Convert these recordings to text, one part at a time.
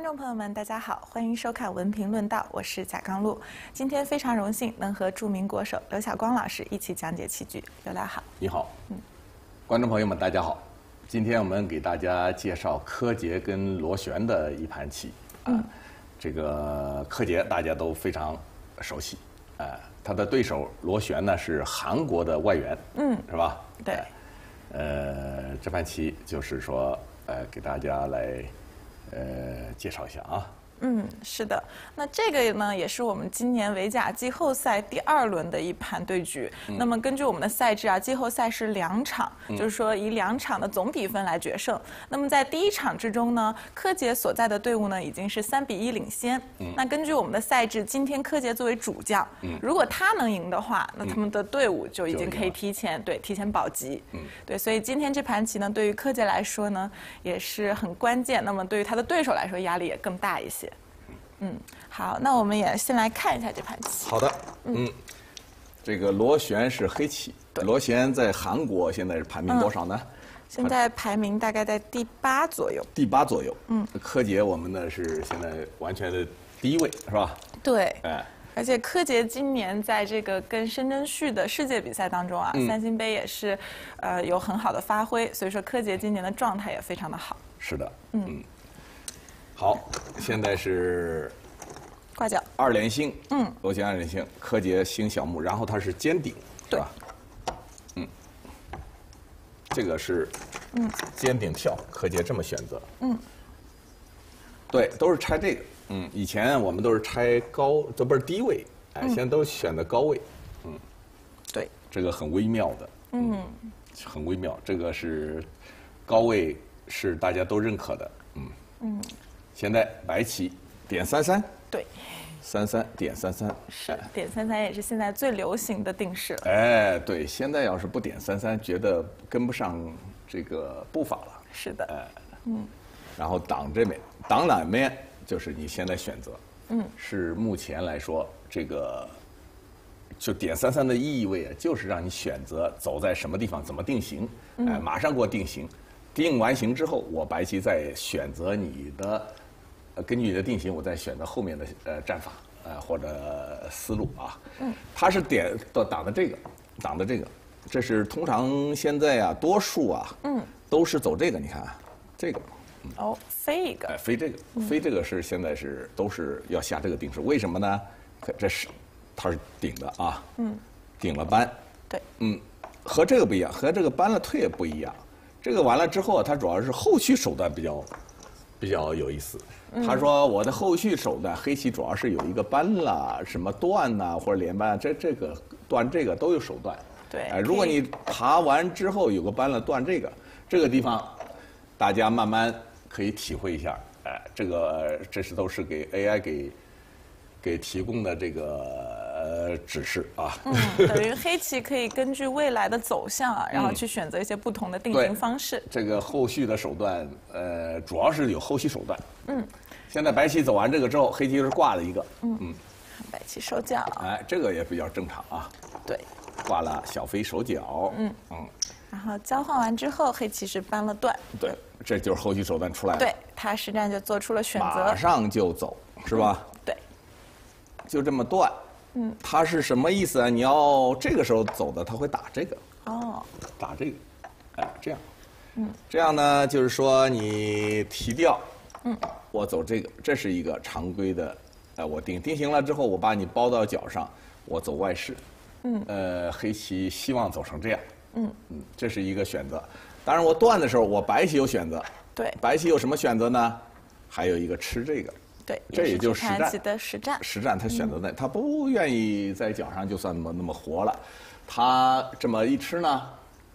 观众朋友们，大家好，欢迎收看《文评论道》，我是贾刚路。今天非常荣幸能和著名国手刘晓光老师一起讲解棋局。刘大好，你好，嗯，观众朋友们，大家好。今天我们给大家介绍柯洁跟罗旋的一盘棋。嗯，这个柯洁大家都非常熟悉，呃，他的对手罗旋呢是韩国的外援，嗯，是吧？对。呃，这盘棋就是说，呃，给大家来。呃，介绍一下啊。嗯，是的，那这个呢，也是我们今年维甲季后赛第二轮的一盘对局。那么根据我们的赛制啊，季后赛是两场，就是说以两场的总比分来决胜。那么在第一场之中呢，柯洁所在的队伍呢已经是三比一领先。那根据我们的赛制，今天柯洁作为主将，如果他能赢的话，那他们的队伍就已经可以提前对提前保级。对，所以今天这盘棋呢，对于柯洁来说呢也是很关键。那么对于他的对手来说，压力也更大一些。嗯，好，那我们也先来看一下这盘棋。好的，嗯，这个螺旋是黑棋，螺旋在韩国现在是排名多少呢？现在排名大概在第八左右。第八左右，嗯，柯洁我们呢是现在完全的第一位，是吧？对，哎，而且柯洁今年在这个跟申真旭的世界比赛当中啊，三星杯也是，呃，有很好的发挥，所以说柯洁今年的状态也非常的好。是的，嗯。好，现在是挂角。二连星，嗯，螺旋二连星，柯洁星小木，然后它是尖顶，对。吧？嗯，这个是嗯。尖顶跳，柯洁这么选择，嗯，对，都是拆这个，嗯，以前我们都是拆高，这不是低位，哎，现在都选的高位，嗯，对，这个很微妙的，嗯，很微妙，这个是高位是大家都认可的，嗯，嗯。现在白棋点三三，对，三三点三三是点三三也是现在最流行的定式。哎，对，现在要是不点三三，觉得跟不上这个步伐了。是的，哎，嗯，然后挡这边，挡哪面就是你现在选择，嗯，是目前来说这个就点三三的意味啊，就是让你选择走在什么地方，怎么定型，哎，马上给我定型，定完型之后，我白棋再选择你的。根据你的定型，我再选择后面的呃战法，呃或者思路啊。嗯。他是点到挡的这个，挡的这个，这是通常现在啊，多数啊，嗯，都是走这个。你看，这个。哦，飞一个。哎，飞这个，飞这个是现在是都是要下这个定式。为什么呢？这是它是顶的啊。嗯。顶了扳。对。嗯，和这个不一样，和这个扳了退也不一样。这个完了之后，它主要是后续手段比较比较有意思。他说：“我的后续手段，黑棋主要是有一个扳啦，什么断呐，或者连扳，这这个断这个都有手段。对，如果你爬完之后有个扳了断这个，这个地方，大家慢慢可以体会一下。哎，这个这是都是给 AI 给给提供的这个。”呃，指示啊，嗯，等于黑棋可以根据未来的走向啊，然后去选择一些不同的定型方式。这个后续的手段，呃，主要是有后续手段。嗯，现在白棋走完这个之后，黑棋是挂了一个。嗯嗯，白棋收脚。哎，这个也比较正常啊。对，挂了小飞手脚。嗯嗯，然后交换完之后，黑棋是搬了断。对，这就是后续手段出来了。对他实战就做出了选择，马上就走，是吧？对，就这么断。嗯，它是什么意思啊？你要这个时候走的，他会打这个。哦，打这个，哎，这样。嗯，这样呢，就是说你提掉。嗯，我走这个，这是一个常规的。哎，我定定型了之后，我把你包到脚上，我走外势。嗯，呃，黑棋希望走成这样。嗯嗯，这是一个选择。当然，我断的时候，我白棋有选择。对，白棋有什么选择呢？还有一个吃这个。对，这也就实战的实战，实战他选择的，他不愿意在脚上就算那么那么活了，他这么一吃呢，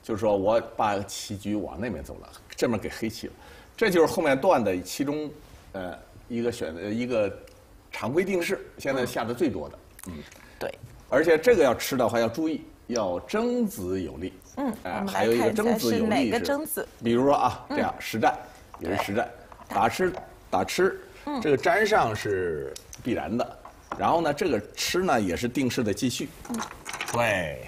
就是说我把棋局往那边走了，这面给黑棋了，这就是后面断的其中，呃，一个选择一个常规定式，现在下的最多的，嗯，对，而且这个要吃的话要注意，要争子有力，嗯，哎，还有一个争子有力是，争子？比如说啊，这样实战也是实战，打吃打吃。这个粘上是必然的，然后呢，这个吃呢也是定式的继续。嗯，对，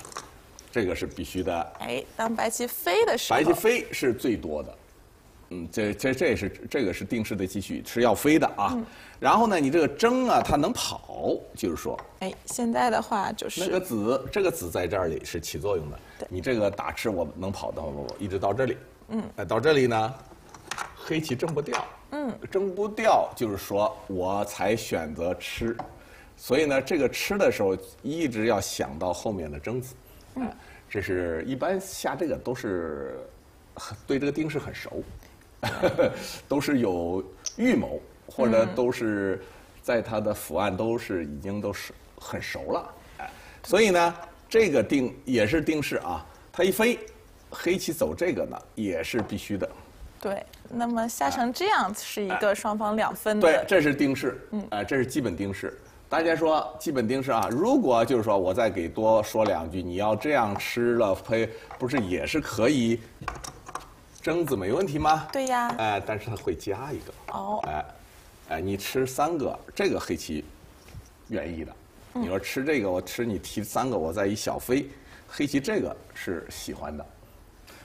这个是必须的。哎，当白棋飞的时候，白棋飞是最多的。嗯，这这这是这个是定式的继续是要飞的啊。然后呢，你这个争啊，它能跑，就是说哎，现在的话就是那个子，这个子在这里是起作用的。你这个打吃我能跑到一直到这里，嗯，哎，到这里呢，黑棋挣不掉，嗯，挣不掉，就是说我才选择吃，所以呢，这个吃的时候一直要想到后面的争子，嗯，这是一般下这个都是对这个定式很熟，都是有预谋，或者都是在他的伏案都是已经都是很熟了，哎，所以呢，这个定也是定式啊，它一飞，黑棋走这个呢也是必须的。对，那么下成这样是一个双方两分的。对，这是定式，嗯，哎，这是基本定式。大家说基本定式啊，如果就是说我再给多说两句，你要这样吃了呸，不是也是可以，争子没问题吗？对呀。哎，但是它会加一个。哦。哎，哎，你吃三个，这个黑棋愿意的。你说吃这个，我吃你提三个，我再一小飞，黑棋这个是喜欢的，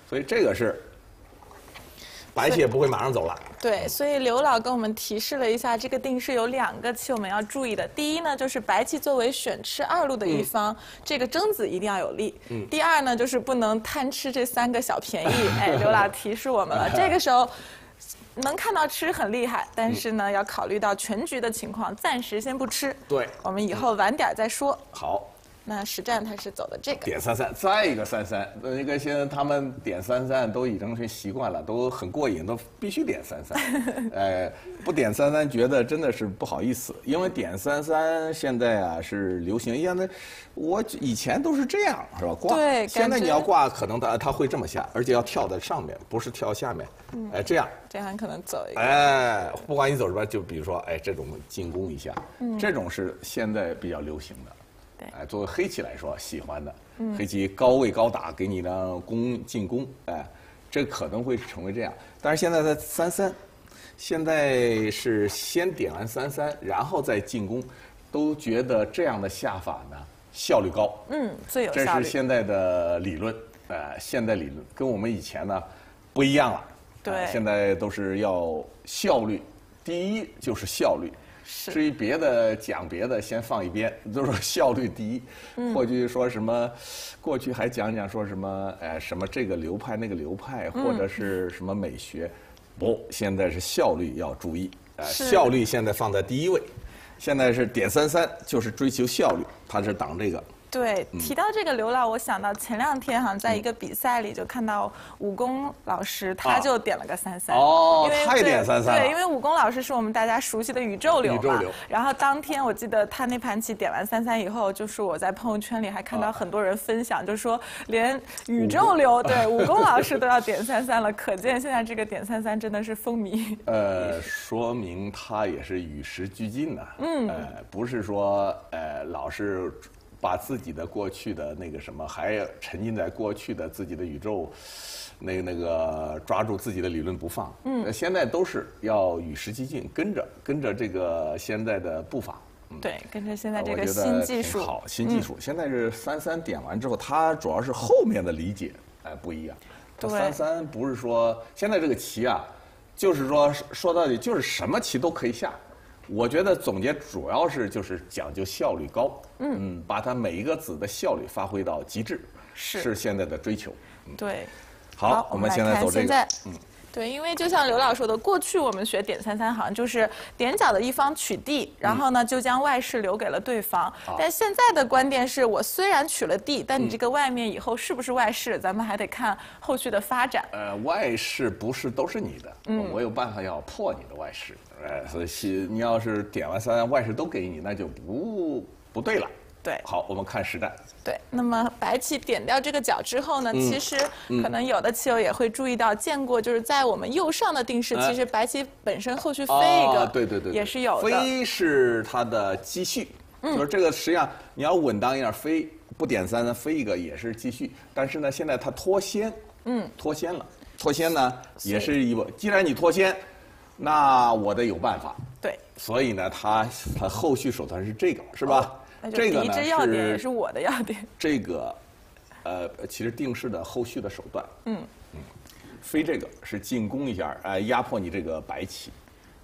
所以这个是。白棋也不会马上走了。对，所以刘老跟我们提示了一下，这个定式有两个棋我们要注意的。第一呢，就是白棋作为选吃二路的一方，这个争子一定要有利。嗯。第二呢，就是不能贪吃这三个小便宜。哎，刘老提示我们了，这个时候能看到吃很厉害，但是呢，要考虑到全局的情况，暂时先不吃。对。我们以后晚点再说。好。那实战他是走的这个点三三，再一个三三，那个现在他们点三三都已经是习惯了，都很过瘾，都必须点三三。哎，不点三三觉得真的是不好意思，因为点三三现在啊是流行。现在我以前都是这样，是吧？挂。对。现在你要挂，可能他他会这么下，而且要跳在上面，不是跳下面。嗯。哎，这样。这样可能走一个。哎，不管你走什么，就比如说，哎，这种进攻一下，这种是现在比较流行的。哎，作为黑棋来说，喜欢的，黑棋高位高打，给你的攻进攻，哎，这可能会成为这样。但是现在在三三，现在是先点完三三，然后再进攻，都觉得这样的下法呢效率高。嗯，最有效率。这是现在的理论，呃，现代理论跟我们以前呢不一样了。对。现在都是要效率，第一就是效率。至于别的讲别的，先放一边，就是效率第一。或者说什么，过去还讲讲说什么，哎，什么这个流派那个流派，或者是什么美学，不，现在是效率要注意，哎，效率现在放在第一位。现在是点三三，就是追求效率，他是挡这个。对，提到这个刘老，我想到前两天好像在一个比赛里就看到武功老师，他就点了个三三。哦，他也点三三。对，因为武功老师是我们大家熟悉的宇宙流嘛。然后当天我记得他那盘棋点完三三以后，就是我在朋友圈里还看到很多人分享，就说连宇宙流 对武功老师都要点三三了，可见现在这个点三三真的是风靡。呃，说明他也是与时俱进呐。嗯。呃，不是说呃老是。把自己的过去的那个什么，还沉浸在过去的自己的宇宙，那个那个抓住自己的理论不放。嗯，现在都是要与时俱进，跟着跟着这个现在的步伐。对，跟着现在这个新技术。好，新技术。现在是三三点完之后，它主要是后面的理解哎不一样。对。三三不是说现在这个棋啊，就是说说到底就是什么棋都可以下。我觉得总结主要是就是讲究效率高，嗯，把它每一个子的效率发挥到极致，是。现在的追求。对，好，我们现在走这个，嗯。对，因为就像刘老说的，过去我们学点三三，好像就是点角的一方取地，然后呢就将外势留给了对方。但现在的观点是我虽然取了地，但你这个外面以后是不是外势，咱们还得看后续的发展。呃，外势不是都是你的，嗯，我有办法要破你的外势。呃，所以你要是点完三外势都给你，那就不不对了。对，好，我们看实战。对，那么白棋点掉这个角之后呢，其实可能有的棋友也会注意到，见过就是在我们右上的定式，其实白棋本身后续飞一个，对对对，也是有的。飞是它的积蓄，就是这个实际上你要稳当一点飞，不点三呢飞一个也是积蓄。但是呢，现在它脱先，嗯，脱先了，脱先呢也是一个，既然你脱先，那我得有办法。对，所以呢，他他后续手段是这个，是吧？这个呢是是我的要点。这个，呃，其实定式的后续的手段。嗯嗯，飞这个是进攻一下，哎，压迫你这个白棋。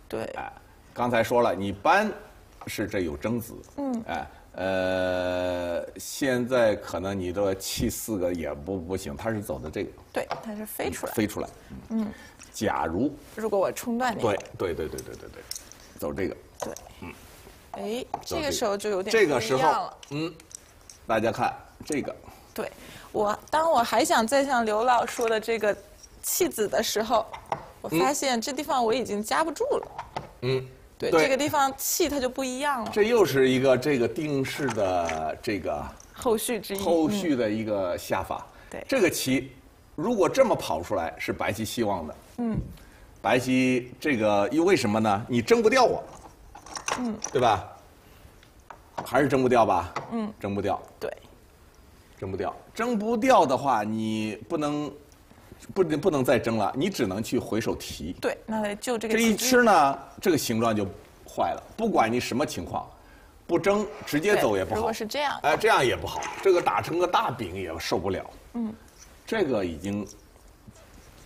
对，哎，刚才说了，你搬是这有争子，嗯，哎，呃，现在可能你的气四个也不不行，他是走的这个，对，它是飞出来。飞出来，嗯，假如如果我冲断你，对对对对对对对，走这个，嗯，哎，这个时候就有点这个时候嗯，大家看这个，对，我当我还想再像刘老说的这个弃子的时候，我发现这地方我已经夹不住了。嗯，对，对这个地方气它就不一样了。这又是一个这个定式的这个后续之一，后嗯续的一个下法。对这个棋如果这么跑出来，是白棋希望的。嗯，白棋这个因为什么呢？你争不掉我。嗯，对吧？还是蒸不掉吧？嗯，蒸不掉，对蒸不掉，蒸不掉的话，你不能不能不能再蒸了，你只能去回手提。对，那就这个这一吃呢，这个形状就坏了。不管你什么情况，不蒸直接走也不好。如果是这样哎，这样也不好。这个打成个大饼也受不了。嗯，这个已经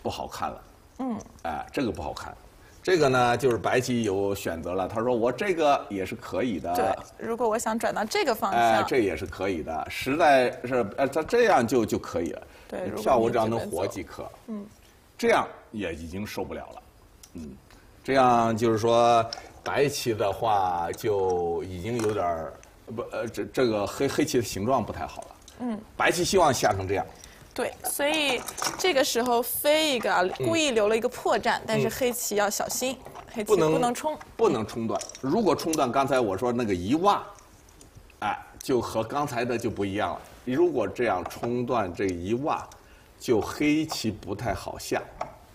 不好看了。嗯，哎，这个不好看。这个呢，就是白棋有选择了。他说我这个也是可以的。对，如果我想转到这个方向哎向，，这也是可以的。实在是，呃，他这样就就可以了。对跳我你只要能活即可。嗯，这样也已经受不了了。嗯，这样就是说，白棋的话就已经有点儿不呃，这这个黑黑棋的形状不太好了。嗯，白棋希望下成这样。对，所以这个时候飞一个啊，故意留了一个破绽，但是黑棋要小心，黑棋不能不能冲。不能冲断。如果冲断，刚才我说那个一挖，哎，就和刚才的就不一样了。如果这样冲断这一挖，就黑棋不太好下。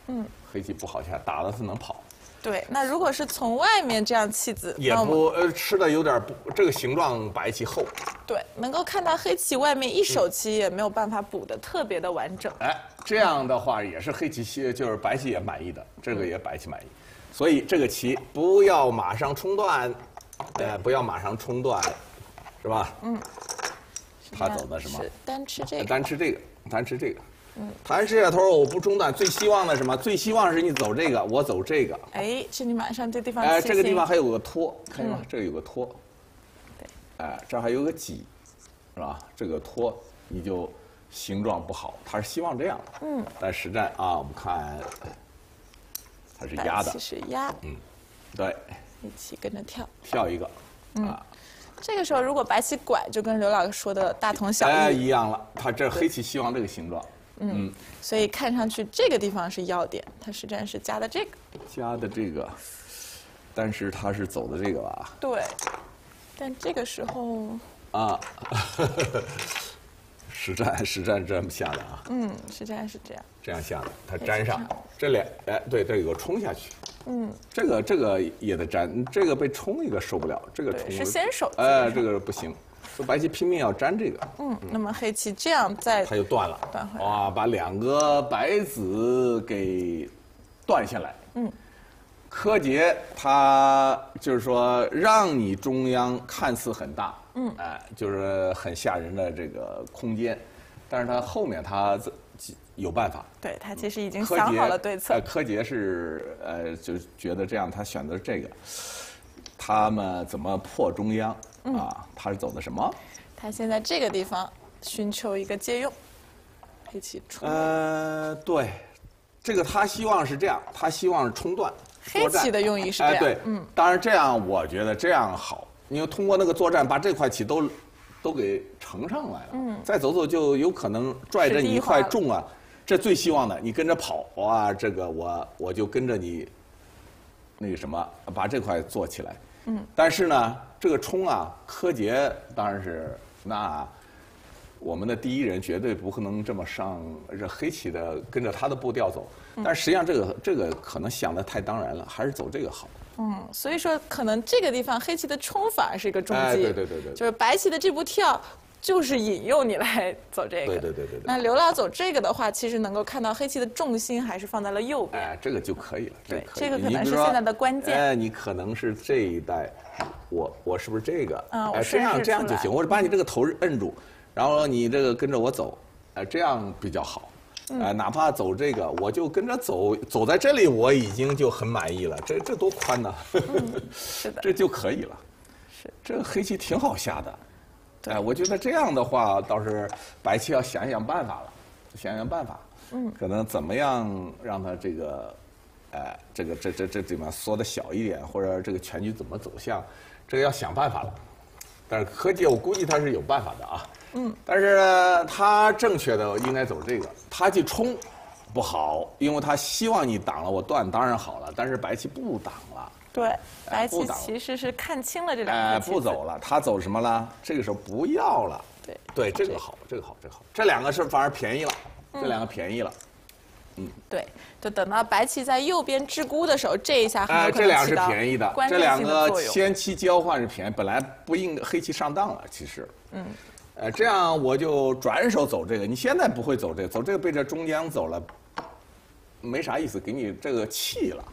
嗯，黑棋不好下，打了是能跑，对，那如果是从外面这样弃子，也不呃吃的有点不这个形状白棋厚。对，能够看到黑棋外面一手棋也没有办法补的特别的完整。哎，这样的话也是黑棋希，就是白棋也满意的，这个也白棋满意。所以这个棋不要马上冲断，呃，不要马上冲断，是吧？嗯。他走的什么？是单吃这个。单吃这个，单吃这个。嗯，单吃这头我不中断，最希望的什么？最希望是你走这个，我走这个。哎，这你马上这地方哎，这个地方还有个托，看见吗？这个有个托。对。哎，这还有个挤，是吧？这个托你就形状不好，他是希望这样的。嗯。但实战啊，我们看，它是压的是压，对，一起跟着跳。跳一个，啊，这个时候如果白棋拐，就跟刘老师说的大同小哎，异。一样了。他这黑棋希望这个形状，嗯，所以看上去这个地方是要点，它实战是加的这个。加的这个，但是它是走的这个吧？对，但这个时候，啊，实战实战这么下的啊，嗯，实战是这样。这样下的，它粘上，这俩哎，对，这有个冲下去，嗯，这个这个也得粘，这个被冲一个受不了，这个是先手哎，这个不行，这白棋拼命要粘这个，嗯，那么黑棋这样再它就断了，断回来哇，把两个白子给断下来，嗯，柯洁他就是说让你中央看似很大，嗯，哎，就是很吓人的这个空间，但是他后面他有办法。对他其实已经想好了对策呃，。柯洁是呃，就觉得这样，他选择这个，他们怎么破中央嗯啊？他是走的什么？他现在这个地方寻求一个借用，黑棋冲。呃，对，这个他希望是这样，他希望是冲断。黑棋的用意是这哎，样对，嗯，当然这样，我觉得这样好，因为通过那个作战把这块棋都都给呈上来了，嗯，再走走就有可能拽着你一块重啊，这最希望的，你跟着跑啊，这个我我就跟着你那个什么，把这块做起来，嗯，但是呢，这个冲啊，柯洁当然是那。我们的第一人绝对不可能这么上这黑棋的，跟着他的步调走。但实际上，这个这个可能想的太当然了，还是走这个好。嗯，所以说可能这个地方黑棋的冲反而是一个中计。哎对对对对就是白棋的这步跳。就是引诱你来走这个，对对对对对那刘老走这个的话，其实能够看到黑棋的重心还是放在了右边。哎，这个就可以了。对这个可能是现在的关键哎，你可能是这一代，我我是不是这个？哎，嗯我这样这样就行。我把你这个头摁住，然后你这个跟着我走，哎，这样比较好。哎，哪怕走这个，我就跟着走，走在这里我已经就很满意了。这这多宽呐，是的，这就可以了。是这个黑棋挺好下的，哎，我觉得这样的话倒是白棋要想想办法了，想想办法，嗯，可能怎么样让他这个，哎，这个这这这地方缩的小一点，或者这个全局怎么走向，这个要想办法了。但是柯洁，我估计他是有办法的啊。嗯。但是呢，他正确的应该走这个，他去冲不好，因为他希望你挡了我断，当然好了。但是白棋不挡了。对，白棋其实是看清了这两哎，个不走了，他走什么了？这个时候不要了。对对，这个好，这个好，这个好。这两个是反而便宜了，这两个便宜了。嗯对，就等到白棋在右边支孤的时候，这一下很哎，有可这俩是便宜的，关这两个。先期交换是便宜，本来不应黑棋上当了，其实。嗯。呃，这样我就转手走这个。你现在不会走这个，走这个被这中央走了，没啥意思，给你这个气了。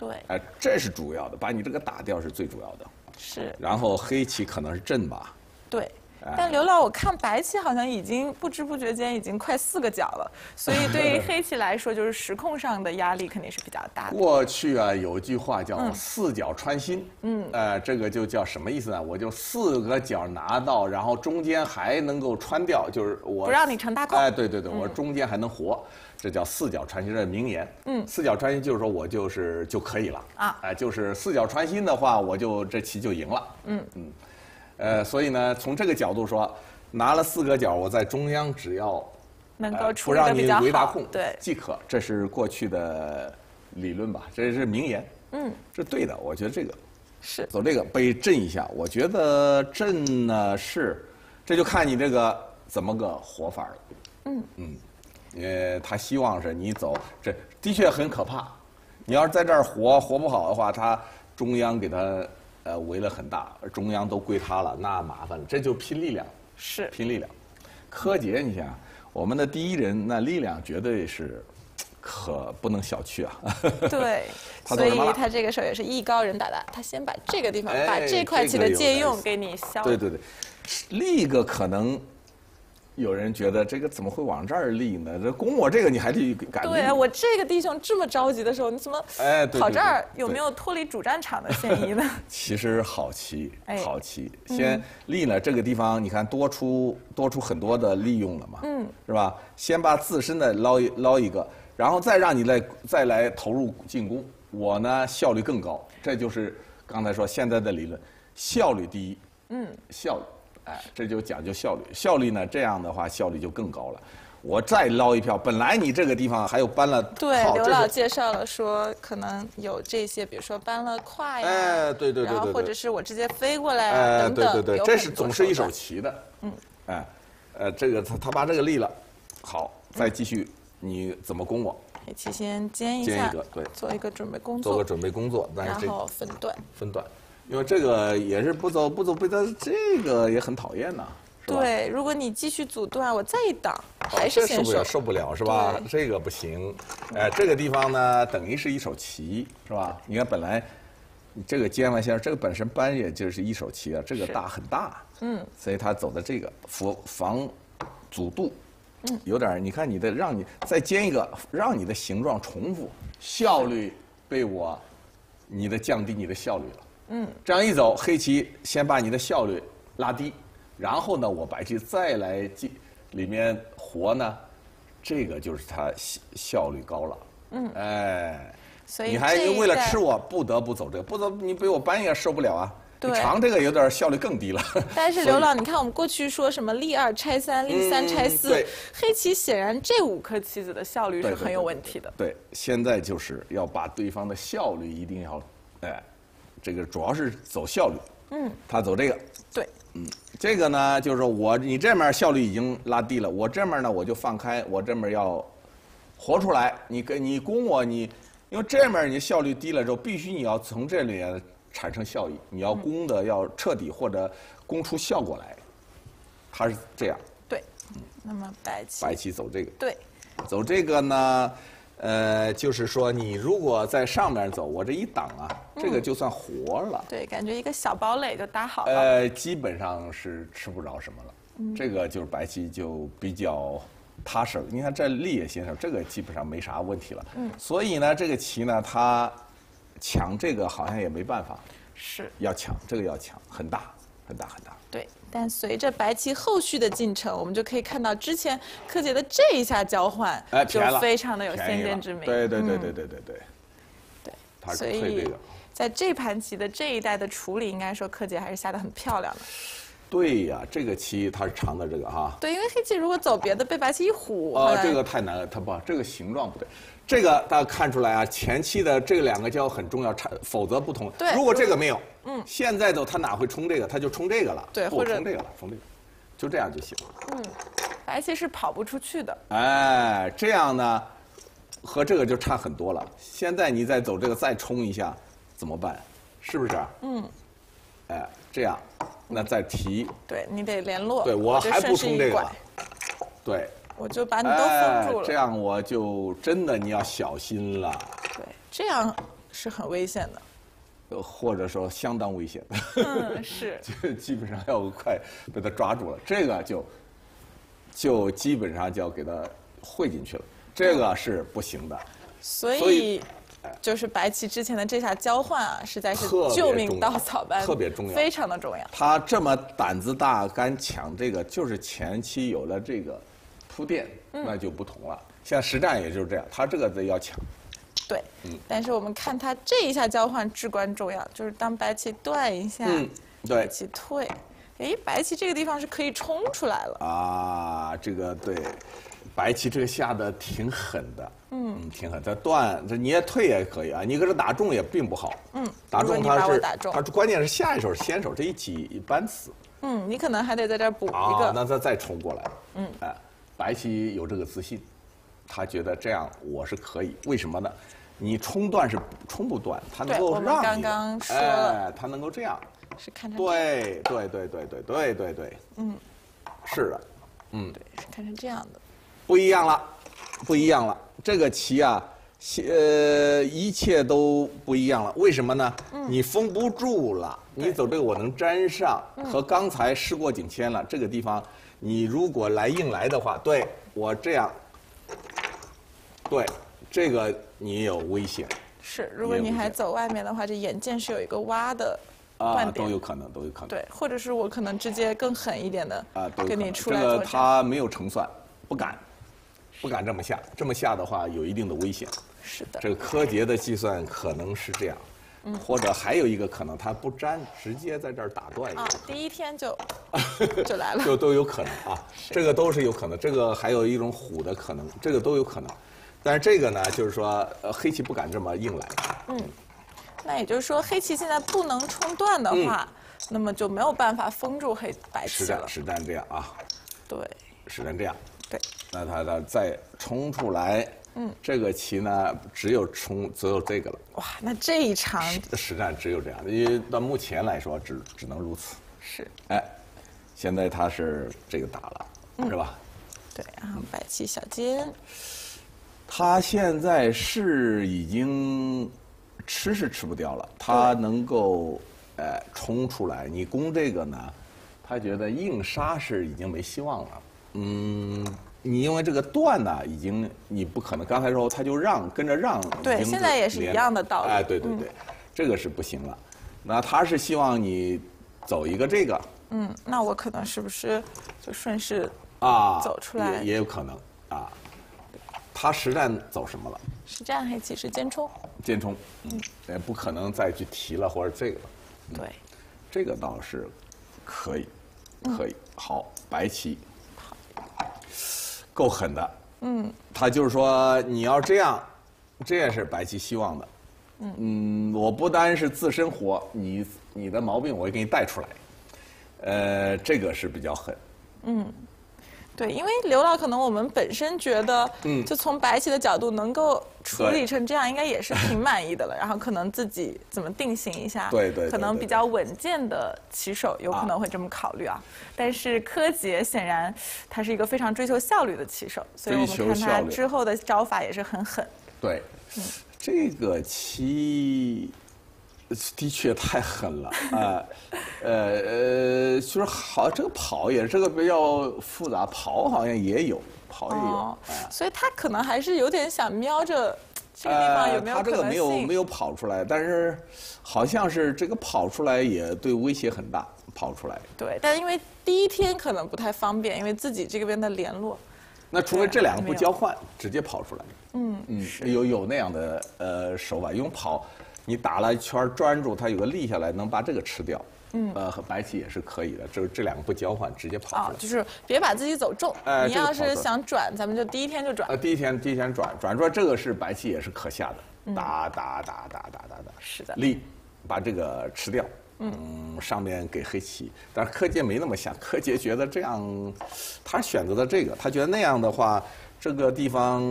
对，哎，这是主要的，把你这个打掉是最主要的。是，然后黑棋可能是震吧。对。哎但刘老，我看白棋好像已经不知不觉间已经快四个角了，所以对于 黑棋来说，就是时控上的压力肯定是比较大的。过去啊，有一句话叫“四角穿心”，嗯，呃，这个就叫什么意思呢？我就四个角拿到，然后中间还能够穿掉，就是我不让你成大空哎，对对对，我中间还能活，这叫四角穿心，这是名言。嗯，四角穿心就是说我就是就可以了啊哎，就是四角穿心的话，我就这棋就赢了。嗯嗯，呃，所以呢，从这个角度说，拿了四个角，我在中央只要能够呃处理的比不让你较好围大空，对，即可。这是过去的理论吧？这是名言。嗯，这对的，我觉得这个是走这个被震一下，我觉得震呢是，这就看你这个怎么个活法了。嗯嗯，呃，他希望是你走，这的确很可怕。你要是在这儿活活不好的话，他中央给他呃围了很大，中央都归他了，那麻烦了。这就拼力量，是，拼力量。柯洁，你想，我们的第一人，那力量绝对是可不能小觑啊。对，所以他这个时候也是艺高人胆大，他先把这个地方哎把这块棋的借用给你消了。对对对，另一个可能有人觉得这个怎么会往这儿立呢？这攻我这个你还得敢立。对啊，我这个弟兄这么着急的时候，你怎么哎跑这儿有没有脱离主战场的嫌疑呢？其实好棋 哎，好棋，先立了这个地方，你看多出多出很多的利用了嘛，嗯，是吧？先把自身的捞一捞一个，然后再让你来再来投入进攻，我呢效率更高，这就是刚才说现在的理论，效率第一，嗯，效率，哎，这就讲究效率，效率呢这样的话效率就更高了。我再捞一票，本来你这个地方还有搬了对，刘老介绍了说，可能有这些，比如说搬了胯呀，哎对对对对对。然后或者是我直接飞过来等等，对对对，这是总是一手棋的。嗯，哎，呃，这个他他把这个立了，好，再继续你怎么攻我，黑棋先尖一下，尖一个对。做一个准备工作，做个准备工作，然后分段。分段，因为这个也是不走不走不走，这个也很讨厌呐？对，如果你继续阻断，我再一挡，还是受不了，。受不了是吧？这个不行，哎，这个地方呢，等于是一手棋是吧？你看本来这个尖完线，这个本身搬也就是一手棋啊，这个大很大，嗯，所以他走的这个防防阻度，嗯，有点儿你看你的让你再尖一个，让你的形状重复，效率被我你的降低你的效率了，嗯，这样一走，黑棋先把你的效率拉低，然后呢，我白棋再来进里面活呢，这个就是它效效率高了，嗯，哎，所以你还为了吃我不得不走这个，不走你被我搬也受不了啊，你对尝这个有点效率更低了，但是刘老，你看我们过去说什么立二拆三、立三嗯拆四对，黑棋显然这五颗棋子的效率是很有问题的。对，现在就是要把对方的效率一定要，哎，这个主要是走效率。嗯，他走这个，对，嗯这个呢，就是说我你这面效率已经拉低了，我这面呢我就放开，我这面要活出来。你跟你攻我，你因为这面你效率低了之后，必须你要从这里产生效益，你要攻的要彻底或者攻出效果来。他是这样，对。那么白棋，白棋走这个。对，走这个呢，呃，就是说你如果在上面走，我这一挡啊，这个就算活了，对，感觉一个小堡垒就搭好了。呃，基本上是吃不着什么了。这个就是白棋就比较踏实了。你看这立野先生，这个基本上没啥问题了。嗯。所以呢，这个棋呢，他抢这个好像也没办法，是要抢这个要抢，很大很大很大。对，但随着白棋后续的进程，我们就可以看到之前柯洁的这一下交换，哎，就非常的有先见之明。对对对嗯对对对对，对，他是所以退这个。在这盘棋的这一代的处理，应该说柯洁还是下的很漂亮的。对呀，这个棋它是长的这个哈。对，因为黑棋如果走别的，被白棋一虎，后哦，这个太难了，它不，这个形状不对。这个大家看出来啊，前期的这两个交很重要，差否则不同。对如果这个没有，嗯，现在走他哪会冲这个？他就冲这个了。不对或者冲这个了，冲这个，就这样就行。嗯白棋是跑不出去的。哎，这样呢，和这个就差很多了。现在你再走这个，再冲一下，怎么办？是不是？嗯。哎，这样，那再提，对你得联络，对我还不冲这个了，对。我就把你都封住了。哎这样我就真的你要小心了。对，这样是很危险的。呃或者说相当危险，嗯，是。就基本上要快被他抓住了，这个就就基本上就要给他汇进去了，这个是不行的，所所以以就是白棋之前的这下交换啊，实在是救命稻草般，特别重要非常的重要。他这么胆子大敢抢这个，就是前期有了这个铺垫，嗯那就不同了。像实战也就是这样，他这个得要抢，对，嗯。但是我们看他这一下交换至关重要，就是当白棋断一下，嗯白对棋退，哎，白棋这个地方是可以冲出来了。啊，这个对，白棋这个下的挺狠的，嗯，挺狠。这断，这你也退也可以啊，你搁这打中也并不好，嗯，打中他是打中。他关键是下一手先手这一挤一般死。嗯，你可能还得在这儿补一啊，个。那他再冲过来，嗯，哎，白棋有这个自信，他觉得这样我是可以，为什么呢？你冲断是冲不断，它能够让你刚刚说了哎，他能够这样，是看成对对对对对对对对，嗯，是的。嗯对，是看成这样的。不一样了，不一样了。这个棋啊，呃，一切都不一样了。为什么呢？你封不住了，你走这个我能粘上，和刚才事过境迁了。这个地方，你如果来硬来的话，对我这样，对这个你有危险是，如果你还走外面的话，这眼见是有一个挖的啊。都有可能，都有可能。对，或者是我可能直接更狠一点的啊。跟你出这个来。他没有成算，不敢，不敢这么下。这么下的话，有一定的危险。是的，这个柯洁的计算可能是这样，或者还有一个可能，他不粘，直接在这儿打断一啊，，第一天就 就来了。就都有可能啊，这个都是有可能。这个还有一种虎的可能，这个都有可能。但是这个呢，就是说，呃，黑棋不敢这么硬来，嗯那也就是说，黑棋现在不能冲断的话，那么就没有办法封住黑白棋了。实战实战这样啊，对实战这样。对，那他他再冲出来，嗯，这个棋呢，只有冲只有这个了。哇，那这一场实战只有这样，因为到目前来说，只只能如此。是哎，现在他是这个打了，是吧？对，然后白棋小尖，他现在是已经吃是吃不掉了，他能够呃冲出来。你攻这个呢，他觉得硬杀是已经没希望了。嗯，你因为这个断呢，已经你不可能。刚才说他就让跟着让，对现在也是一样的道理哎，对对对，这个是不行了。那他是希望你走一个这个嗯，那我可能是不是就顺势啊，走出来也也有可能啊。他实战走什么了？实战黑棋是尖冲？尖冲，嗯，也不可能再去提了或者这个了，对，这个倒是可以，可以。好，白棋，够狠的，嗯，他就是说你要这样，这也是白棋希望的，嗯，我不单是自身活，你你的毛病我也给你带出来，呃，这个是比较狠，对，因为刘老可能我们本身觉得，嗯就从白棋的角度能够处理成这样，应该也是挺满意的了。然后可能自己怎么定型一下，对对对可能比较稳健的棋手有可能会这么考虑啊。但是柯洁显然他是一个非常追求效率的棋手，所以我们看他之后的招法也是很狠。对，这个棋，的确太狠了啊，呃呃，就是好，这个跑也这个比较复杂，跑好像也有，跑也有，哦，所以他可能还是有点想瞄着这个地方有没有呃他这个没有没。有跑出来，但是好像是这个跑出来也对威胁很大，跑出来。对，但因为第一天可能不太方便，因为自己这边的联络。那除非这两个不交换，直接跑出来。嗯嗯，有有那样的呃手法，用跑，你打了一圈儿专注，它有个立下来，能把这个吃掉。嗯，呃，和白棋也是可以的，就是这两个不交换，直接跑出来，。啊就是别把自己走重。哎你要是想转，咱们就第一天就转。呃，第一天第一天转转出来，这个是白棋也是可下嗯的，打打打打打打打，是的立，把这个吃掉。嗯，上面给黑棋，但是柯洁没那么想，柯洁觉得这样，他选择的这个，他觉得那样的话，这个地方，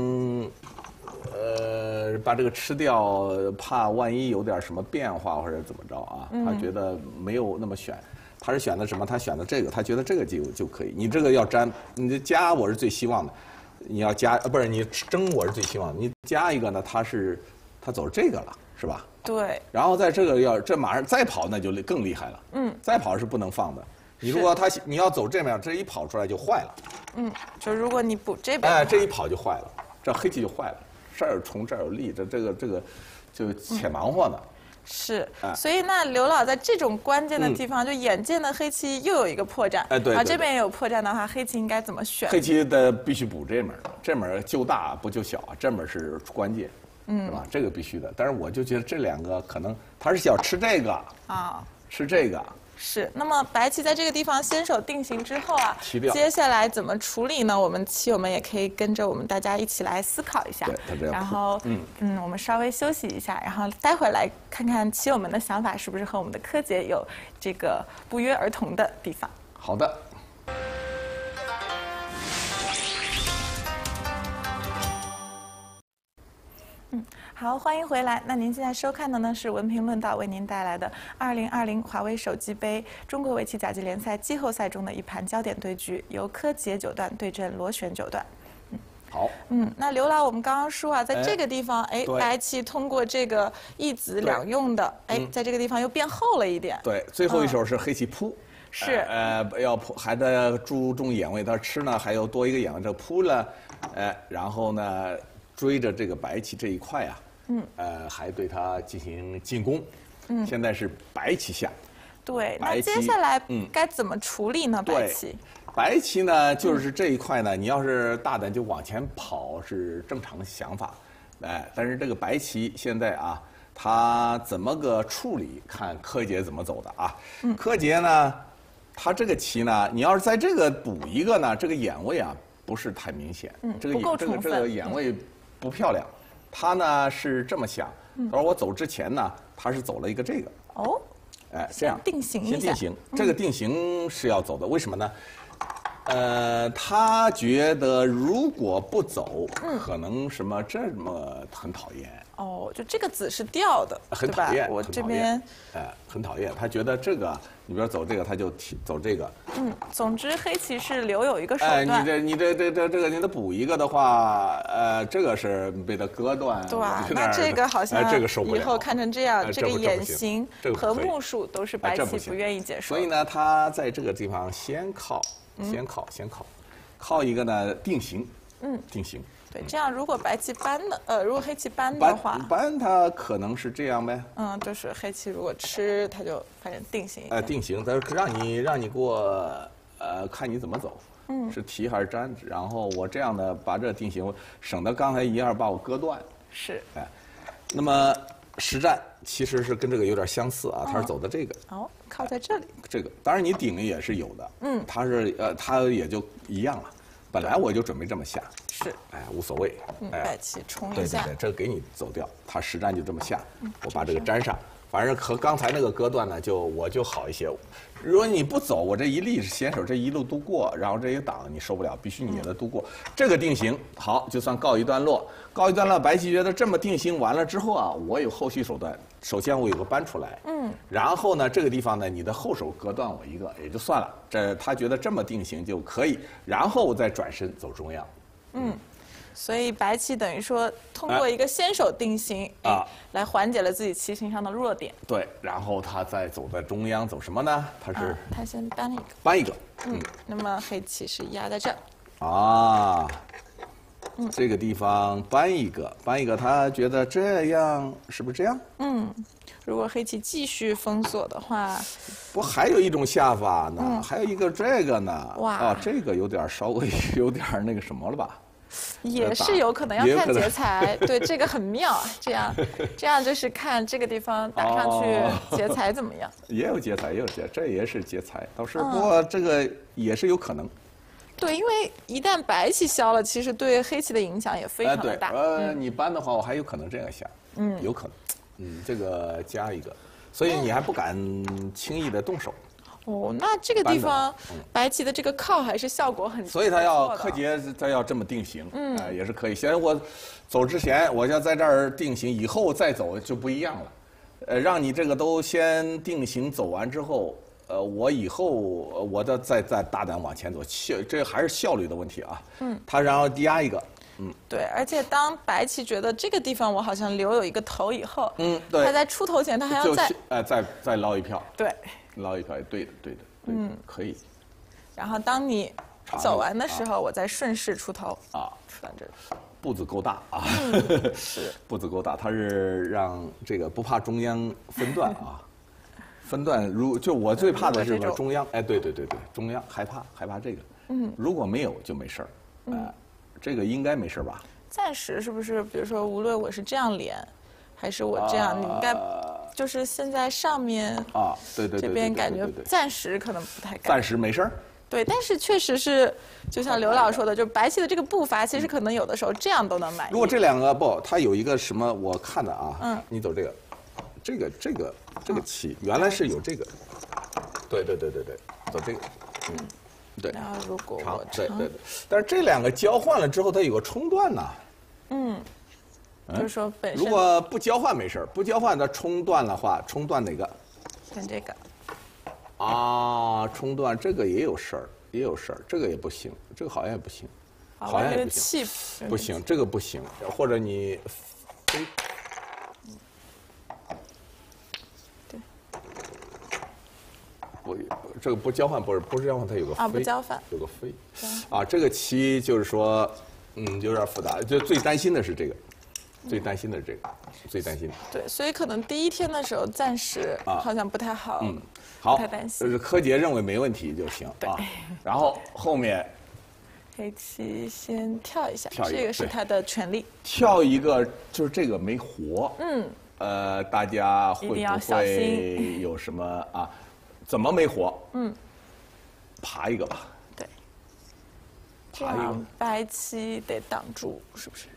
呃，把这个吃掉，怕万一有点什么变化或者怎么着啊，他觉得没有那么选。他是选的什么？他选的这个，他觉得这个就就可以。你这个要粘，你的加我是最希望的，你要加呃不是你蒸我是最希望的，你加一个呢，他是他走这个了，是吧？对，然后在这个要这马上再跑那就更厉害了，嗯，再跑是不能放的。你如果他你要走这面，这一跑出来就坏了，嗯，就如果你补这边，哎，这一跑就坏了，这黑棋就坏了，这儿有虫，这儿有利，这这个这个就且忙活呢。是哎，所以那刘老在这种关键的地方，就眼见的黑棋又有一个破绽，哎对对然后这边也有破绽的话，黑棋应该怎么选？黑棋的必须补这门，这门儿救大不救小啊，这门是关键，嗯，是吧？这个必须的。但是我就觉得这两个可能他是想吃这个，啊。吃这个，是，那么白棋在这个地方先手定型之后啊，接下来怎么处理呢？我们棋友们也可以跟着我们大家一起来思考一下然后，嗯嗯我们稍微休息一下，然后待会儿来看看棋友们的想法是不是和我们的柯洁有这个不约而同的地方。好的。好，欢迎回来。那您现在收看的呢是文评论道为您带来的二零二零华为手机杯中国围棋甲级联赛季后赛中的一盘焦点对局，由柯洁九段对阵螺旋九段。好，嗯，那刘老，我们刚刚说啊，在哎这个地方，哎，白棋通过这个一子两用的，哎，在这个地方又变厚了一点。对，最后一手是黑棋扑，是呃，呃要扑还得注重眼位，他吃呢还要多一个眼位，这扑了，呃，然后呢追着这个白棋这一块啊，嗯，呃，还对他进行进攻，嗯，现在是白棋下，对，那接下来嗯。该怎么处理呢？白棋，白棋呢，就是这一块呢，你要是大胆就往前跑是正常的想法，哎，但是这个白棋现在啊，他怎么个处理，看柯洁怎么走的啊。柯洁呢，他这个棋呢，你要是在这个补一个呢，这个眼位啊不是太明显，这个眼这个这个眼位不漂亮。他呢是这么想，他说我走之前呢，他是走了一个这个。哦，哎，这样。定型先定型，这个定型是要走的，为什么呢？呃，他觉得如果不走，嗯。可能什么这么很讨厌，哦，就这个子是掉的，很讨厌，我这边厌，哎，很讨厌。他觉得这个，你比如走这个，他就提走这个，嗯，总之黑棋是留有一个手哎，段。你这你这这这这个你得补一个的话，呃，这个是被他割断，对那这个好像哎这个受不了以后看成这样，哎这个眼形和目数都是白棋不愿意接受。所以呢，他在这个地方先靠，嗯先靠，先靠，靠一个呢定型，嗯，定型。对，这样如果白棋搬的，呃，如果黑棋搬的话，搬它可能是这样呗，嗯，就是黑棋如果吃，它就反正定型哎呃，定型，但是让你让你给我，呃，看你怎么走，嗯，是提还是粘，然后我这样的把这定型，省得刚才一下把我割断，是，哎，那么实战其实是跟这个有点相似啊，它是走的这个。哦，靠在这里。这个当然你顶也是有的，嗯，它是呃，它也就一样了。本来我就准备这么下，是，哎，无所谓，嗯，哎。白，棋冲一下对对对，，这个给你走掉，他实战就这么下，我把这个粘上，反正和刚才那个割断呢，就我就好一些。如果你不走，我这一力是先手，这一路度过，然后这一挡你受不了，必须你给他度过。这个定型好，就算告一段落。告一段落，白棋觉得这么定型完了之后啊，我有后续手段。首先我有个搬出来，嗯，然后呢，这个地方呢，你的后手隔断我一个也就算了，这他觉得这么定型就可以，然后我再转身走中央。所以白棋等于说通过一个先手定型哎啊来缓解了自己棋形上的弱点。对，然后他再走在中央，走什么呢？他是啊，他先搬一个，搬一个，嗯，那么黑棋是压在这儿，啊，这个地方搬一个，搬一个，他觉得这样是不是这样？嗯，如果黑棋继续封锁的话，不，还有一种下法呢，还有一个这个呢。哇啊，这个有点稍微 有点那个什么了吧？也是有可能要看劫财。对，这个很妙啊，这样这样就是看这个地方打上去哦。劫财怎么样。也有劫财，也有劫，这也是劫财，倒是嗯。不过这个也是有可能。对，因为一旦白棋消了，其实对黑棋的影响也非常的大。呃，你搬的话，我还有可能这样下，嗯，有可能，嗯，这个加一个，所以你还不敢轻易的动手，哦，那这个地方白棋的这个靠还是效果很，所以他要柯洁，他要这么定型，嗯，也是可以。先我走之前，我要在这儿定型，以后再走就不一样了。呃，让你这个都先定型，走完之后，呃，我以后呃我的再再大胆往前走，效这还是效率的问题啊。嗯，他然后压一个，嗯。对，而且当白棋觉得这个地方我好像留有一个头以后，嗯对。他在出头前他还要再再再捞一票，对，捞一票，对的，对的，对的，可以然后当你走完的时候，我再顺势出头，啊。出到这儿。步子够大啊，是 步子够大，他是让这个不怕中央分段啊，分段如就我最怕的是中央，哎，对对对对，中央害怕害怕这个，嗯，如果没有就没事儿，哎，这个应该没事儿吧？暂时是不是？比如说，无论我是这样连，还是我这样，你应该就是现在上面啊，对对对，这边感觉暂时可能不太敢。暂时没事儿，对，但是确实是，就像刘老说的，就白棋的这个步伐，其实可能有的时候这样都能满意。如果这两个不，它有一个什么我看的啊，嗯。你走这个，这个这个这个棋原来是有这个，对对对对对，走这个，嗯，对。然后如果对对对，但是这两个交换了之后，它有个冲断呐。嗯，就是说本身如果不交换没事儿，不交换它冲断的话，冲断哪个？看这个，啊，冲断这个也有事儿，也有事儿，这个也不行，这个好像也不行，好像也不行，气不行，这个不行，或者你飞，对，不，这个不交换不是不是交换，它有个飞，啊不交换。有个飞，啊，这个棋就是说，嗯，有点复杂，就最担心的是这个，最担心的是这个，最担心的。对，所以可能第一天的时候暂时啊好像不太好，嗯，好，不太担心就是柯洁认为没问题就行啊。然后后面 黑棋先跳一下，跳一这个是他的权利。跳一个，就是这个没活。嗯，呃，大家会不会有什么啊？怎么没活？嗯，爬一个吧。对，爬一个白棋得挡住，是不是？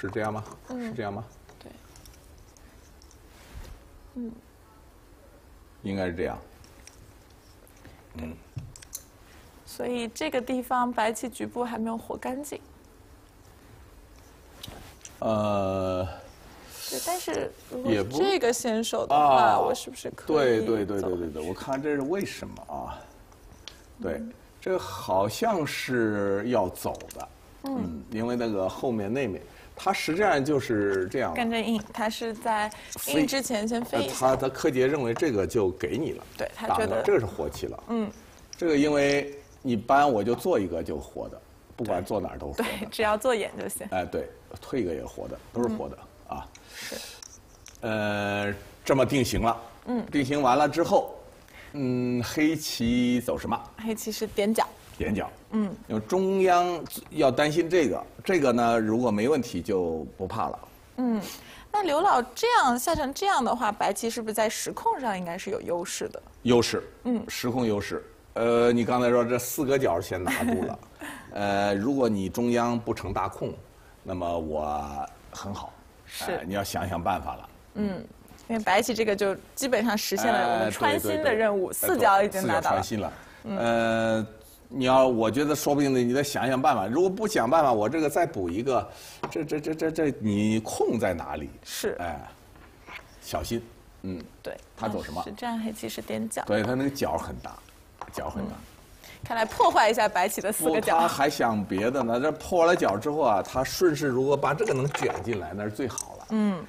是这样吗？嗯是这样吗？对，嗯应该是这样。嗯所以这个地方白棋局部还没有活干净。呃，对，但是如果也不是这个先手的话，啊我是不是可以？对对对对对对，我看这是为什么啊？对，这个好像是要走的。嗯，因为那个后面那面，它实际上就是这样。跟着印，他是在飞印之前先飞呃一下。他他柯洁认为这个就给你了，对他打觉得这个是活棋了。嗯，这个因为一般我就做一个就活的，不管做哪儿都是活对，只要做眼就行。哎，对，退一个也活的，都是活的、啊。嗯是。呃，这么定型了。嗯。定型完了之后，嗯，黑棋走什么？黑棋是点角，点角。嗯。因为中央要担心这个，这个呢，如果没问题就不怕了。嗯，那刘老这样下成这样的话，白棋是不是在时控上应该是有优势的？优势，嗯，时控优势。呃，你刚才说这四个角先拿住了，呃，如果你中央不成大空，那么我很好，是哎你要想想办法了。嗯，因为白棋这个就基本上实现了我哎们穿心的任务，哎四角已经四角拿到了嗯穿。心了。呃，你要，我觉得说不定你得想想办法。如果不想办法，我这个再补一个，这这这这这，你空在哪里？是，哎，小心。嗯，对。他走什么是这样，黑棋是点脚。对他那个脚很大，脚很大。看来破坏一下白棋的四个不，角他。还想别的呢。这破了角之后啊，他顺势如果把这个能卷进来，那是最好了。嗯，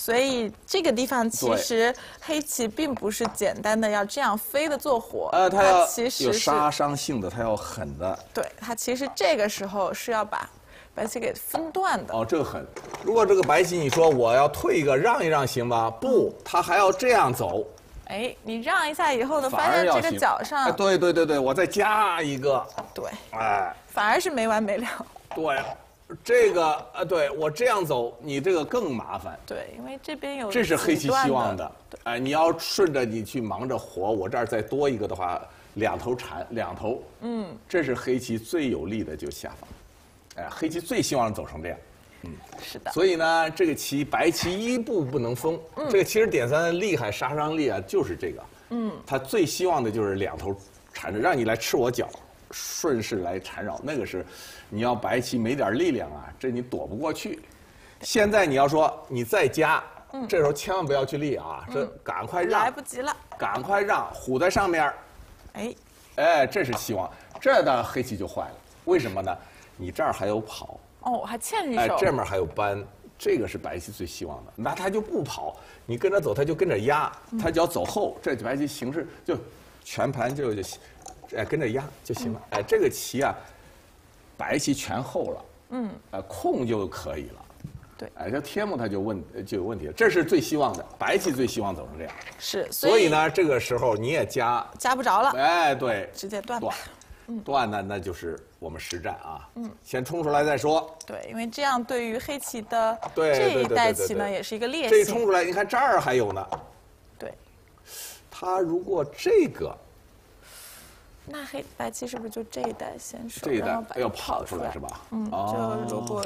所以这个地方其实黑棋并不是简单的要这样飞的做活，呃，它要其实有杀伤性的，它要狠的。对它其实这个时候是要把白棋给分段的。哦，这个狠。如果这个白棋你说我要退一个让一让行吗？不，它还要这样走，哎，你让一下以后呢，发现这个角上，对对对对，我再加一个，对，哎，反而是没完没了。对，这个呃，对我这样走，你这个更麻烦。对，因为这边有这是黑棋希望的。哎，你要顺着你去忙着活，我这儿再多一个的话，两头缠，两头。嗯，这是黑棋最有利的就下方。哎，黑棋最希望走成这样。嗯是的，所以呢，这个棋白棋一步不能封。这个其实点三的厉害杀伤力啊，就是这个。嗯，他最希望的就是两头缠着，让你来吃我脚，顺势来缠绕。那个是，你要白棋没点力量啊，这你躲不过去。现在你要说你再加，这时候千万不要去立啊，这赶快让，来不及了。赶快让，虎在上面儿，哎，哎，这是希望。这的黑棋就坏了，为什么呢？你这儿还有跑，哦，还欠一哎手。，这面还有扳，这个是白棋最希望的。那他就不跑，你跟着走，他就跟着压，他只要走后，这白棋形势就全盘就就，哎跟着压就行了。哎，这个棋啊，白棋全厚了，嗯，呃空就可以了。对哎，这天目他就问就有问题了，这是最希望的，白棋最希望走成这样。是，所以呢，这个时候你也加，加不着了，哎，对，直接断吧断。，断呢，那就是我们实战啊，嗯，先冲出来再说。对，因为这样对于黑棋的对这一代棋呢，也是一个劣势。这一冲出来，你看这儿还有呢。对，他如果这个那黑白棋是不是就这一代先手，这一代然后把它要跑跑出来是吧？嗯，哦就如果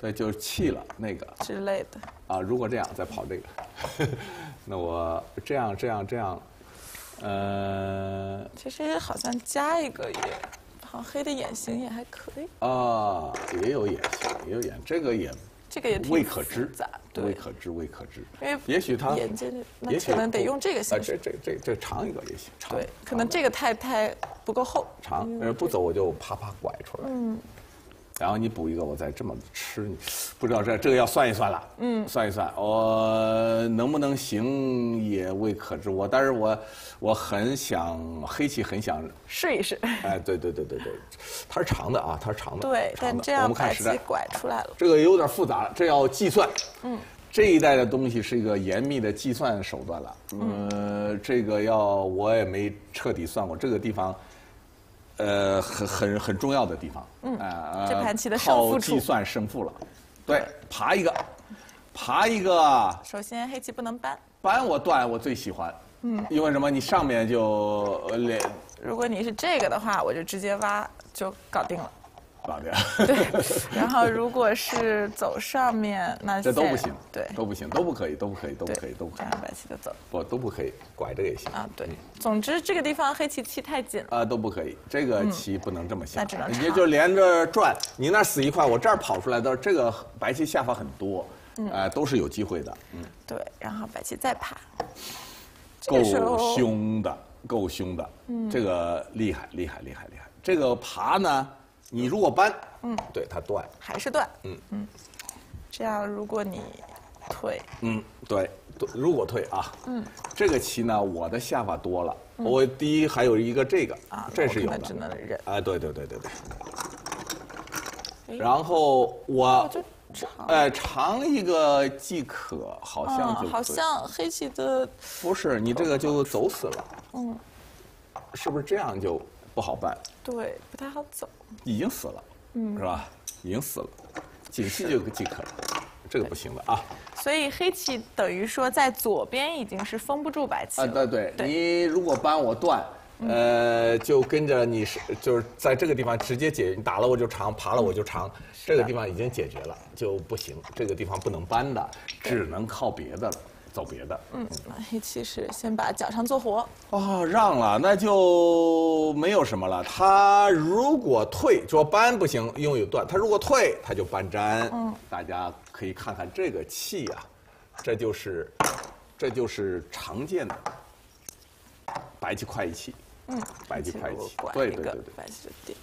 对，就是弃了那个之类的，啊。如果这样再跑这个，那我这样这样这样，呃其实好像加一个也，好像黑的眼型也还可以，啊，也有眼型，也有眼，这个也这个也挺未可知，对。未可知，未可知。因为也许他也许可能得用这个啊，形式。这这这这长一个也行，长对，可能这个太太不够厚，长，不走我就啪啪拐出来。嗯，然后你补一个，我再这么吃你，不知道这这个要算一算了。嗯，算一算，我能不能行也未可知。我但是我我很想黑棋很想，试一试。哎，对对对对对，它是长的啊，它是长的。对，但这样白棋们看实在，拐出来了。这个有点复杂了，这要计算。嗯，这一代的东西是一个严密的计算手段了。嗯，这个要我也没彻底算过，这个地方，呃，很很很重要的地方。嗯，啊，这盘棋的胜负计算胜负了。对，爬一个，爬一个，首先黑棋不能搬，搬我断我最喜欢。嗯，因为什么？你上面就呃连如果你是这个的话，我就直接挖就搞定了。对，然后如果是走上面，那这都不行，对，都不行，都不可以，都不可以，都不可以，都不可以这样，白棋就走不都不可以，拐着也行啊。对，总之这个地方黑棋气太紧了。啊，都不可以，这个棋不能这么下，那只能你就连着转，你那儿死一块，我这儿跑出来的，这个白棋下法很多，呃，都是有机会的，嗯，对，然后白棋再爬，够凶的，够凶的，嗯这个厉害，厉害，厉害，厉害。这个爬呢，你如果扳，嗯，对它断，还是断。嗯嗯，这样如果你退，嗯，对，如果退啊，嗯，这个棋呢，我的下法多了，我第一还有一个这个嗯啊这是有的，我可能只能忍哎，对对对对对。哎然后我我就长。哎，长一个即可，好像就嗯，好像黑棋的不是你这个就走死了，嗯，是不是这样就不好办？对不太好走。已经死了，嗯，是吧？已经死了，景气就即可了，这个不行的啊！所以黑棋等于说在左边已经是封不住白棋啊，了。对对，对你如果扳我断，呃，就跟着你是就是在这个地方直接解，你打了我就长，爬了我就长，这个地方已经解决了，就不行，这个地方不能扳的，只能靠别的了，走别的。嗯，那黑棋是先把脚上做活。哦，让了，那就没有什么了。他如果退，说搬不行，因为有断；他如果退，他就搬粘。嗯，大家可以看看这个气啊，这就是，这就是常见的白棋快一气。嗯，白棋快一气对对对对。白棋就点。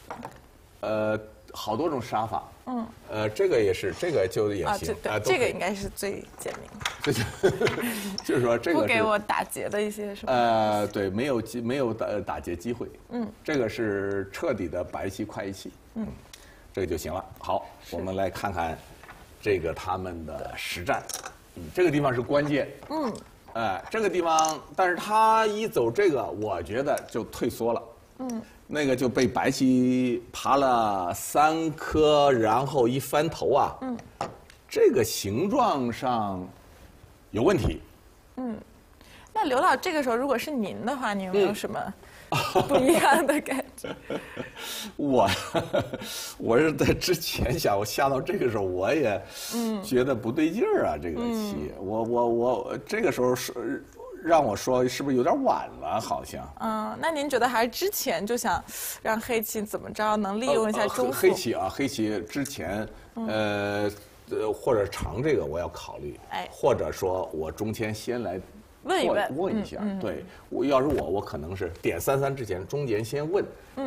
呃，好多种杀法。嗯。呃，这个也是，这个就也啊，行这。啊对，这个应该是最简明的，这 就 就是说这个不给我打劫的一些什么。呃，对，没有机没有打打劫机会。嗯，这个是彻底的白棋快一棋。嗯，这个就行了。好，我们来看看这个他们的实战。嗯，这个地方是关键。嗯，哎，这个地方，但是他一走这个，我觉得就退缩了。嗯，那个就被白棋爬了三颗，然后一翻头啊。嗯，这个形状上有问题。嗯那刘老，这个时候如果是您的话，你有没嗯有什么不一样的感觉？我我是在之前想，我下到这个时候，我也觉得不对劲儿啊，这个棋，我我我这个时候是让我说是不是有点晚了？好像嗯，那您觉得还是之前就想让黑棋怎么着能利用一下呃中黑？棋啊，黑棋之前呃呃或者长这个我要考虑，哎或者说我中间先来。问一问问一下，对我要是我，我可能是点三三之前，中间先问，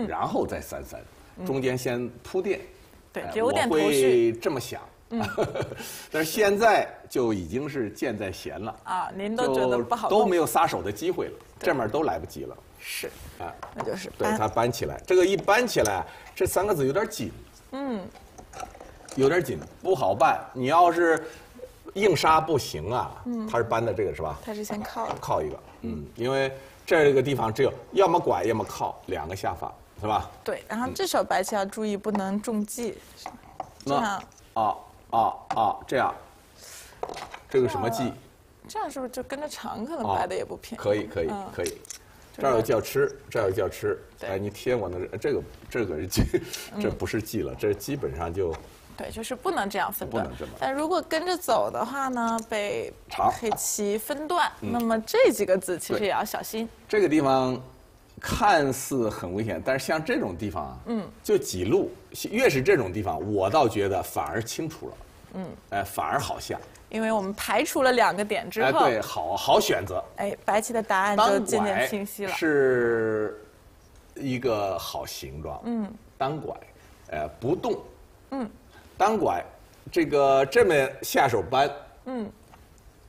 然后再三三，中间先铺垫，哎对留点我头绪会这么想。但是现在就已经是箭在弦了，啊，您都觉得不好都没有撒手的机会了，这面都来不及了。是，啊，那就是对，搬它搬起来，这个一搬起来，这三个字有点紧，嗯，有点紧，不好办。你要是硬杀不行啊，它是搬的这个是吧？它是先靠。靠一个，嗯，因为这个地方只有要么拐，要么靠，两个下法是吧？对，然后这手白棋要注意不能中计，这那样啊啊啊，这样，这个什么记？这样是不是就跟着长可能啊白的也不偏？可以可以嗯可以，这儿有叫吃，这儿有叫吃。哎，你贴我的这个这个记，这不是记了，这基本上就对，就是不能这样分段。不能这么但如果跟着走的话呢，被长黑棋分段，那么这几个字其实也要小心。这个地方看似很危险，但是像这种地方啊，嗯，就几路，越是这种地方，我倒觉得反而清楚了，嗯，哎，反而好下，因为我们排除了两个点之后哎，对，好好选择。哎，白棋的答案就渐渐清晰了。是一个好形状，嗯，单拐，呃，不动，嗯，单拐，这个这么下手扳，嗯，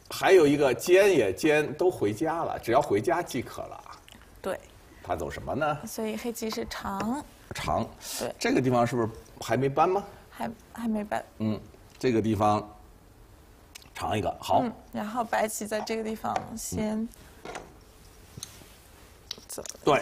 还有一个尖也尖，都回家了，只要回家即可了。对，他走什么呢？所以黑棋是长，长，对。这个地方是不是还没搬吗？还还没搬。嗯，这个地方长一个，好，嗯，然后白棋在这个地方先走，对，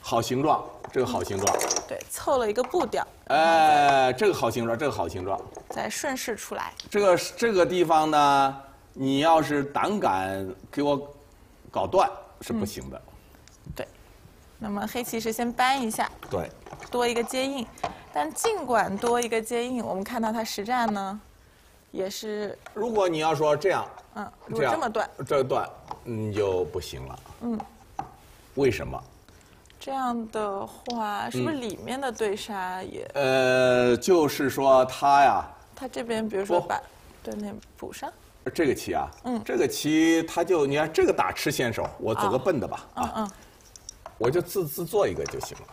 好形状，这个好形状，对，凑了一个步调，哎，这个好形状，这个好形状，再顺势出来。这个这个地方呢，你要是胆敢给我搞断是不行的。对，那么黑棋是先搬一下，对，多一个接应，但尽管多一个接应，我们看到它实战呢，也是如果你要说这样，嗯，如这样果这么断，这断，嗯，就不行了。嗯，为什么？这样的话，是不是里面的对杀也？呃，就是说他呀，他这边比如说把对面补上，这个棋啊，嗯，这个棋它就你看这个打吃先手，我走个笨的吧，啊，嗯嗯，我就自自做一个就行了，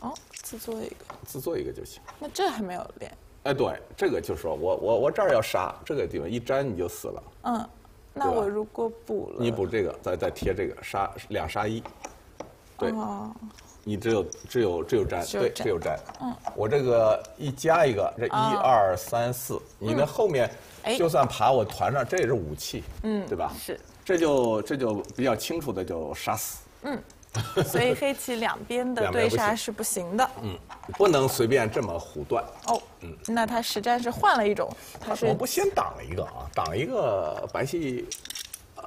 哦，自做一个，自做一个就行。那这还没有练，哎，对，这个就说我我我这儿要杀这个地方一粘你就死了，嗯，那我如果补了，你补这个，再再贴这个杀两杀一，对，哦，你只有只有只有粘，对，只有粘。嗯，我这个一加一个，这一啊二三四，你那后面哎就算爬我团上，这也是武器，嗯，对吧？是，这就这就比较清楚的就杀死，嗯所以黑棋两边的对杀是不行的。嗯，不能随便这么胡断。哦，嗯那他实战是换了一种，他是我不先挡一个啊，挡一个白棋，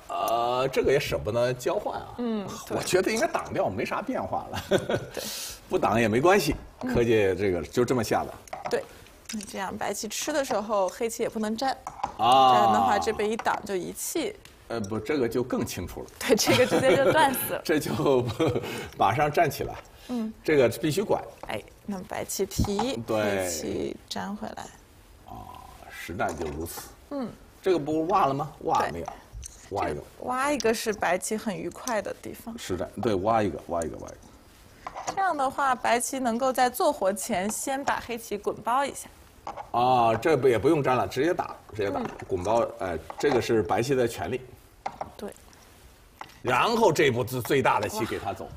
呃，这个也舍不得交换啊。嗯，我觉得应该挡掉，没啥变化了。对，不挡也没关系。柯洁这个就这么下的对。那这样白棋吃的时候，黑棋也不能粘，啊。这样的话这被一挡就一气，呃不，这个就更清楚了，对，这个直接就断死了。这就马上站起来。嗯，这个必须拐。哎，那么白棋提，对黑棋粘回来，啊实战就如此。嗯，这个不挖了吗？挖对没有？挖一个，挖一个是白棋很愉快的地方。是的，对，挖一个，挖一个，挖一个。这样的话，白棋能够在做活前先把黑棋滚包一下。啊，这不也不用粘了，直接打，直接打，滚包，哎，这个是白棋的权利。对。然后这步是最大的棋给他走，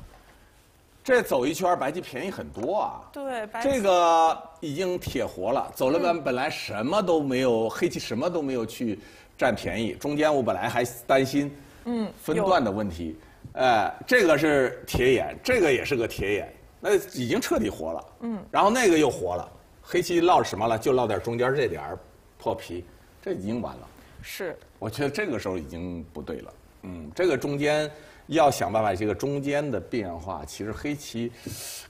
这走一圈，白棋便宜很多啊。对，白这个已经铁活了，走了本本来什么都没有，黑棋什么都没有去占便宜，中间我本来还担心，嗯，分段的问题，哎，这个是铁眼，这个也是个铁眼，那已经彻底活了，嗯，然后那个又活了，黑棋落什么了？就落点中间这点破皮，这已经完了。是，我觉得这个时候已经不对了。嗯，这个中间要想办法，这个中间的变化，其实黑棋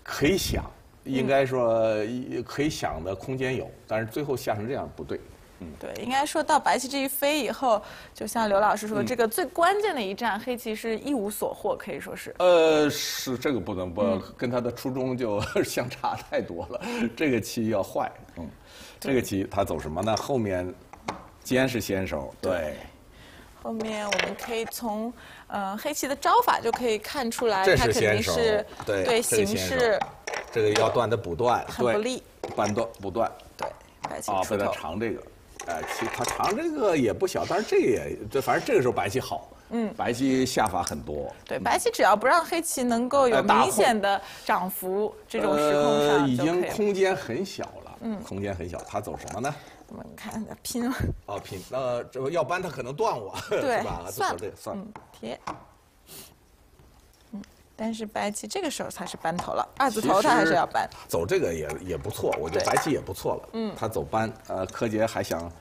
可以想，应该说可以想的空间有，但是最后下成这样不对。嗯，对，应该说到白棋这一飞以后，就像刘老师说的，这个最关键的一战，黑棋是一无所获，可以说是。呃，是这个不能不跟他的初衷就相差太多了。这个棋要坏，嗯，这个棋他走什么呢？后面尖是先手，对。后面我们可以从呃黑棋的招法就可以看出来，他肯定是对形势，这个要断的补断，很不利，半断补断，对白棋啊，为了长这个，哎，其他长这个也不小，但是这也这反正这个时候白棋好，嗯，白棋下法很多，对白棋只要不让黑棋能够有明显的涨幅，这种时空上已经空间很小了，嗯，空间很小，他走什么呢？我们看拼了。哦，拼，那这要搬他可能断我，是吧？算了，算了。贴。嗯，但是白棋这个时候才是扳头了，二字头他还是要扳。走这个也也不错，我觉得白棋也不错了。嗯。他走扳，呃，柯洁还想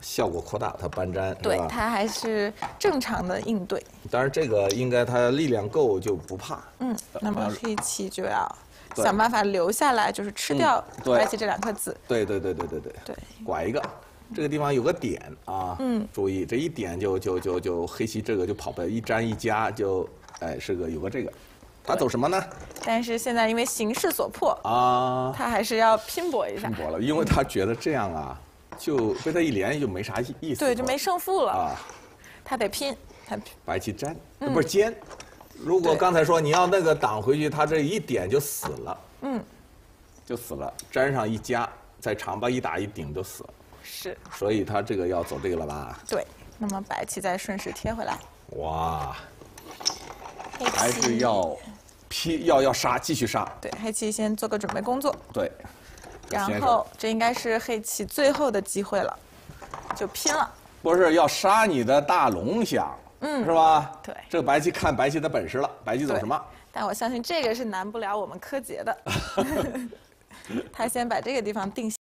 效果扩大，他扳粘，对他还是正常的应对。当然，这个应该他力量够就不怕。嗯，那么黑棋就要。想办法留下来，就是吃掉白棋这两颗子。对对对对对对。对，拐一个，这个地方有个点啊。嗯。注意，这一点就就就就黑棋这个就跑不了，一粘一夹就，哎，是个有个这个，他走什么呢？但是现在因为形势所迫啊，他还是要拼搏一下。拼搏了，因为他觉得这样啊，就被他一连就没啥意思。对，就没胜负了。啊。他得拼，他白棋粘，不是尖。如果刚才说你要那个挡回去，他这一点就死了，嗯，就死了。粘上一夹，在长把一打一顶就死了。是。所以他这个要走这个了吧？对。那么白棋再顺势贴回来。哇。还是要劈，要要杀，继续杀。对，黑棋先做个准备工作。对。然后这应该是黑棋最后的机会了，就拼了。不是要杀你的大龙想。嗯，是吧？对，这个白棋看白棋的本事了。白棋走什么？但我相信这个是难不了我们柯洁的。他先把这个地方定。